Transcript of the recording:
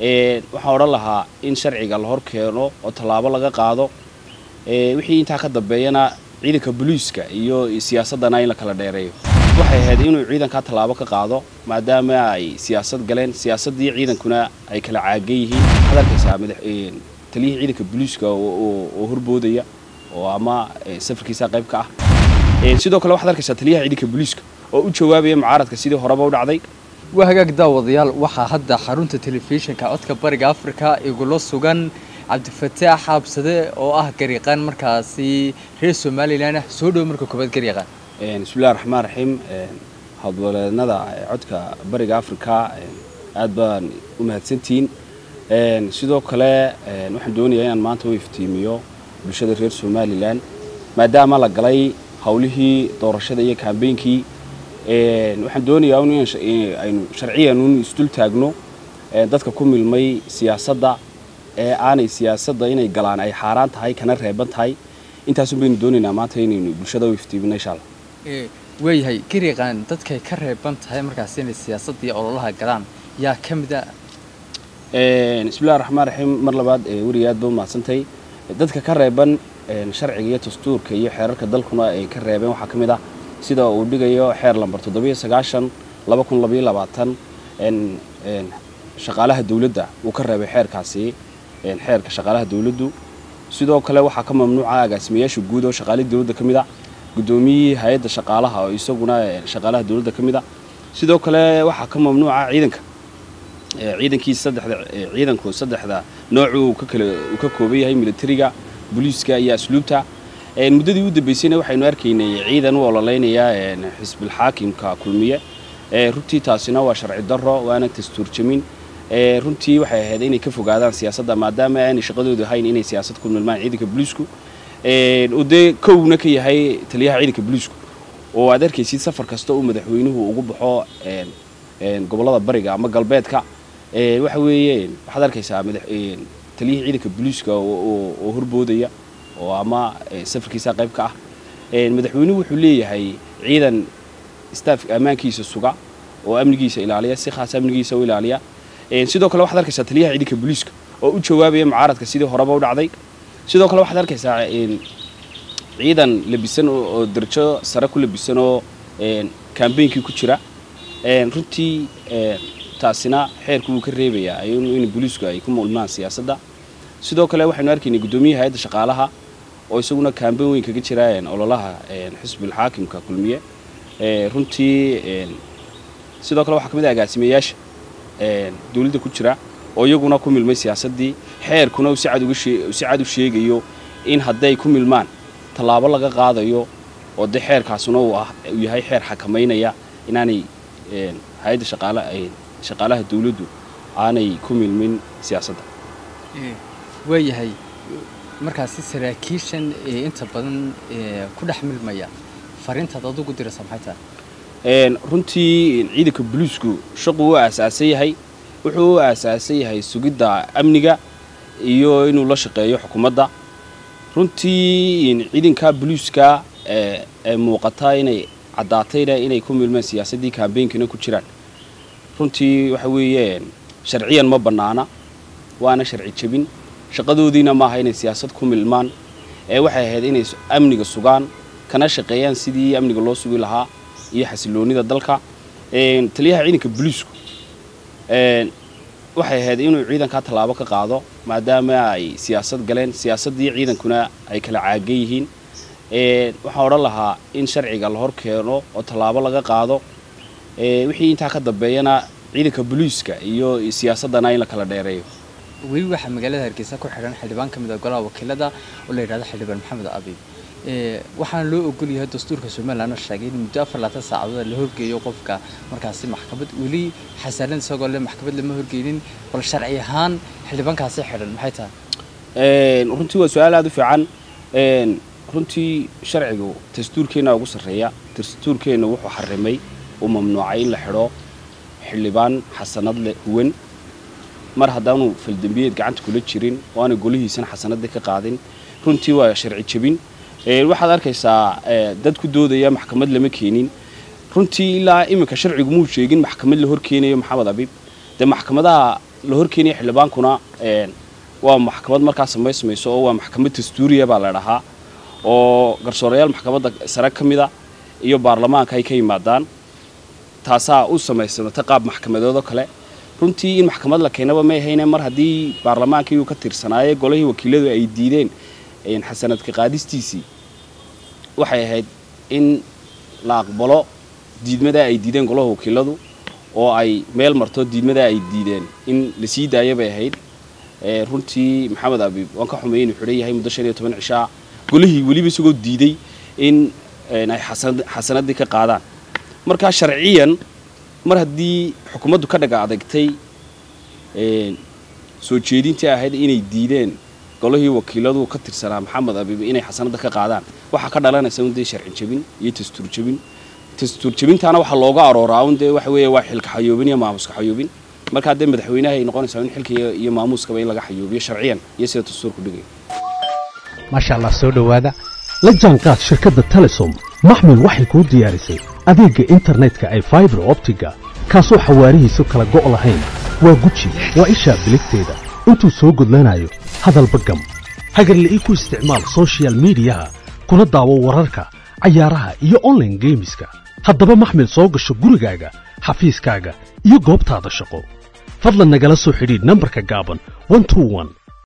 waxaan odhan lahaa in sharciga la hor keeno oo tallaabo laga qaado. Wixii intaa ka dambeeyana ciidanka booliiska iyo siyaasaddana in la kala dheereeyo. Waxay ahayd inuu ciidankaa tallaabo ka qaado maadaama ay siyaasad galeen siyaasaddii ciidankuna ay kala caagan yihiin. Waxaad arkaysaa taliyihii ciidanka booliiska oo horboodaya oo ama safarkiisa qayb ka ah. Sidoo kale waxaad arkaysaa taliyaha ciidanka booliiska oo u jawaabaya mucaaradka sidii horeba u dhacday waa hagaag daawadayaal waxaa hadda xarunta telefishinka codka bariga afrika igula sugan cabdifataax xaabsade oo ah gariiqaan markaasi reer somalilan ah. Soo dhow marka koobaad gariiqaan bismillahi raxmaan raxiim howlwaleednada codka bariga afrika aad baan u mahadsantihiin sidoo kale waxaan doonayaa inaan maanta u iftiimiyo bulshada reer somalilan maadaama la galay howlihii doorashada iyo kambeynkii waxaan doonayaa aynu sharciyan un isdul taagno dadka ku milmay siyaasadda ee aanay siyaasadda inay galaan ay xaaraan tahay kana reeban tahay. Intaasun baynu doonaynaa maanta inaynu bulshada u iftiimino insha allah. Waayahay gariiqaan dadkay ka reeban tahay markaas inay siyaasadda iyo ololaha galaan. Yaa ka mid a bismillahi raxmaan raxiim mar labaad weriga aad ba u mahadsantay dadka ka reeban sharciga iyo dastuurka iyo xeerarka dalkuna ay ka reebeen waxaa ka mid ah sida uu dhigayo xeer labaatan shaqaalaha dawladda uu ka reebay xeerkaasi xeerka shaqaalaha dawladdu sidoo kale waxaa ka mamnuuca agaasimayaasha guud oo shaqaalihii dawladda ka mid a guddoomiyihii hay'adda shaqaalaha oo isaguna shaqaalaha dawladda ka mid a sidoo kale waxaa ka mamnuuca ciidanka ciidankii saddexda ciidanku saddexda noocu uu ka kooban yahay militariga booliiska iyo asluubta muddadii u dambeysayna waxaynu arkaynay ciidan u ololeynaya xisbilxaakimka kulmiye. Runtii taasina waa sharci darro waana dastuur jamin. Runtii waxay ahayd inay ka fogaadaan siyaasadda maadaama aanay shaqadoodu ahayn inay siyaasad ku milmaan ciidanka booliisku oo dee kowna ka yahay taliyaha ciidanka booliisku oo aad arkaysid safar kasta uu madaxweynuhu ugu baxo gobollada bariga ama galbeedka. Waxa weeye waxaad arkaysaa taliyihii ciidanka booliiska oo horboodaya oo ama safarkiisa qayb ka ah. Madaxweynuhu wuxuu leeyahay ciidan staff ammaankiisa suga oo amnigiisa ilaaliya si khaas amnigiisa u ilaaliya. Sidoo kale waxaad arkaysaa taliyaha ciidanka booliiska oo u jawaabaya mucaaradka sidii horeba u dhacday. Sidoo kale waxaad arkaysaa ciidan labisan oo darajo sare ku labisan oo kambeynkii ku jira. Runtii taasina xeerku wuu ka reebayaa in booliisku ay ku mulmaan siyaasadda sidoo kale waxaynu arkaynay guddoomiyaha hay'adda shaqaalaha oo isaguna kambeyn weyn kaga jira ololaha xisbilxaakimka kulmiye. Runtii sidoo kale waxaa ka mid ah agaasimayaasha dawladda ku jira oo iyaguna ku milmay siyaasaddii xeerkuna si cad u sheegayo in hadday ku milmaan tallaabo laga qaadayo oo dee xeerkaasuna uu yahay xeer xakamaynaya inaanay hay'adda shaqaalaha dawladdu aanay ku milmin siyaasadda waayahay markaasi saraakiishan inta badan ku dhex milmaya. Fariintaad adugu diraysa maxay tahay runtii ciidanka booliisku shaqu u aasaasan yahay. Wuxuu u aasaasan yahay sugidda amniga iyo inuu la shaqeeyo xukuumadda. Runtii ciidanka booliiska ee muuqata inay caddaatayna inay ku milmeen siyaasaddii kambeynkina ku jiraan. Runtii waxa weeye sharciyan ma bannaana waana sharci jebin shaqadoodiina maaha inay siyaasad ku milmaan ee waxay ahayd inay amniga sugaan kana shaqeeyaan sidii amniga loo sugi lahaa iyo xasiloonida dalka. Taliyaha ciidanka booliisku waxay ahayd inuu ciidankaa tallaabo ka qaado maadaama ay siyaasad galeen. Siyaasaddii ciidankuna ay kala caagan yihiin. Waxaan odhan lahaa in sharciga la hor keeno oo tallaabo laga qaado. Wixii intaa ka dambeeyana ciidanka booliiska iyo siyaasaddana in la kala dheereeyo weli waxaa magaalada hargeysa ku xidhan xildhibaan ka mid a golaha wakiilada oo la yidhahdo xildhibaan maxamed abiib. Waxaana loo ogol yahay dastuurka somalilan sheegay in muddo afar laatan saacadood la horgeeyo qofka markaasi maxkamad weli xasaalan isagoo le maxkamad lama horgeynin bal sharci ahaan xildhibaankaasi xidhan maxay tahay? Runtii waa su'aal aada u fiican. Runtii sharcigu dastuurkeenna ugu sarreeya dastuurkeenna wuxuu xarimay uu mamnuucay in la xidho xildhibaan xasanad leh huwan mar haddaanu faldembiyeed gacanta kula jirin oo aanay golihiisana xasanadii ka qaadin. Runtii waa sharci jebin waxaad arkaysaa dad ku doodaya maxkamad lama keenin. Runtii ilaa iminka sharcigu muu sheegin maxkamad la horkeenayo maxamed abiib dee maxkamadaha la horkeenaya xildhibaankuna waa maxkamad markaa samaysmayso oo waa maxkamad dastuuriya baa la dhahaa oo garsoorayaal maxkamadda sare ka mida iyo baarlamaanka ay ka yimaadaan. Taasaa u samaysanata qaab maxkamadoodoo kale runtii in maxkamad la keenaba may ahayne mar haddii baarlamaankii uu ka tirsanaaye golihii wakiiladu ay diideen xasanadka qaadistiisii waxay ahayd in la aqbalo diidmadaa ay diideen golaha wakiiladu oo ay meel marto diidmadaa ay diideen. In la sii daaya bay ahayd. Runtii maxamed abiib waan ka xumay inuu xidhan yahay muddo shan iyo toban cishaa. Golihii weliba isagoo diiday in ay xasanadii ka qaadaan. Markaa sharciyan mar haddii xukuumaddu ka dhaga adagtay soo jeedintii ahayd inay diideen golihii wakiiladu ka tirsanaa maxamed abiib inay xasanada ka qaadaan waxaa ka dhalanaysa un dee sharci jabin iyo dastuur jabin. Dastuur jabintaana waxaa looga arooraa un dee waxa waa xilka xayoobin iyo maamuska xayoobin. Markaa dee madaxweynaha ay noqonaysaa in xilka iyo maamuuskaba in laga xayoobiyo sharciyan iyo sida dastuurku dhigaya maasha allah soo dhowaada la jaanqaad shirkadda telesom. Maxmil waxay kuu diyaarisay adeegga internetka ay faibar optiga kaasoo xawaarihiisu kala go' lahayn. Waa guji waa ishaa biligteeda. Intuu soo gudlanayo hadalba gam. Hagarla'ii ku isticmaal sochial midiyaha kuna daawo wararka cayaaraha iyo onlaine geemiska haddaba maxmil soo gasho gurigaaga xafiiskaaga iyo goobtaada shaqo. Fadlan nagala soo xidhiidh nambarka gaaban